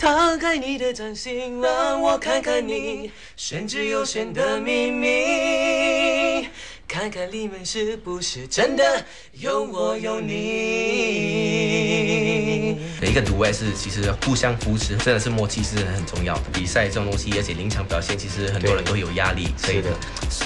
摊开你的掌心，让我看看你玄之又玄的秘密，看看里面是不是真的有我有你。一个独位是其实互相扶持，真的是默契是很重要的。比赛这种东西，而且临场表现，其实很多人都会有压力，所以是的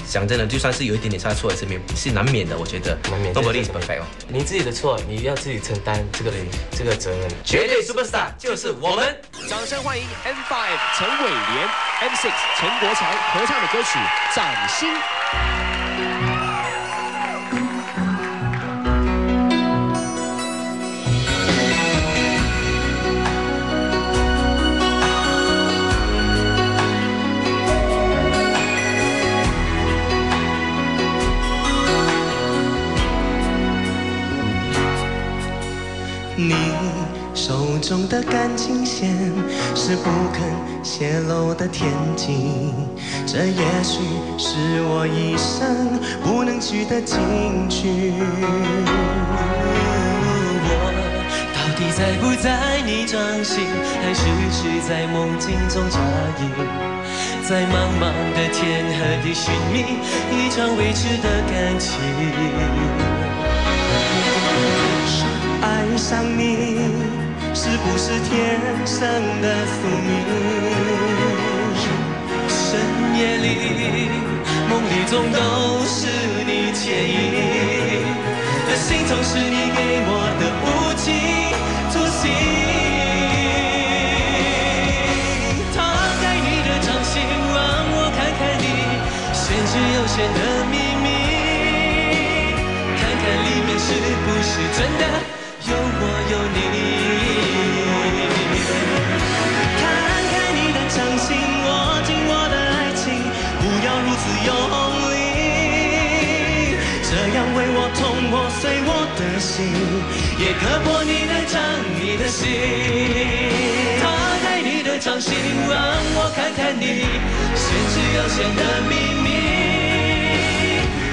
讲真的，就算是有一点点差错，也是免是难免的。我觉得难免 nobody is perfect 哦。你自己的错，你要自己承担这个这个责任。绝对 superstar 就是我们。掌声欢迎 M5 陈伟廉，M6 陈国强合唱的歌曲《掌心》。你手中的感情线是不肯泄露的天机，这也许是我一生不能去的禁区。我到底在不在你掌心，还是只在梦境中扎营？在茫茫的天和地寻觅一场未知的感情。不是天生的宿命？深夜里，梦里总都是你牵引，而心痛是你给我的无情突袭。摊开你的掌心，让我看看你玄之又玄的秘密，看看里面是不是真的。破，碎我的心，也割破你的掌，你的心。摊开你的掌心，让我看看你玄之又玄的秘密，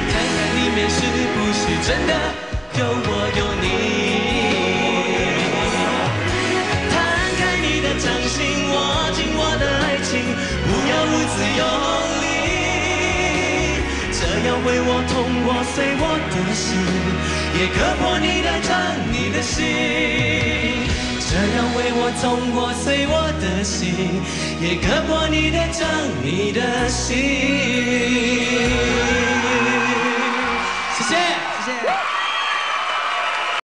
看看里面是不是真的有我有你。摊开你的掌心握紧我的爱情，不要如此用力，要为我痛，我碎我的心，也割破你的掌，你的心。这样为我痛，我碎我的心，也割破你的掌，你的心。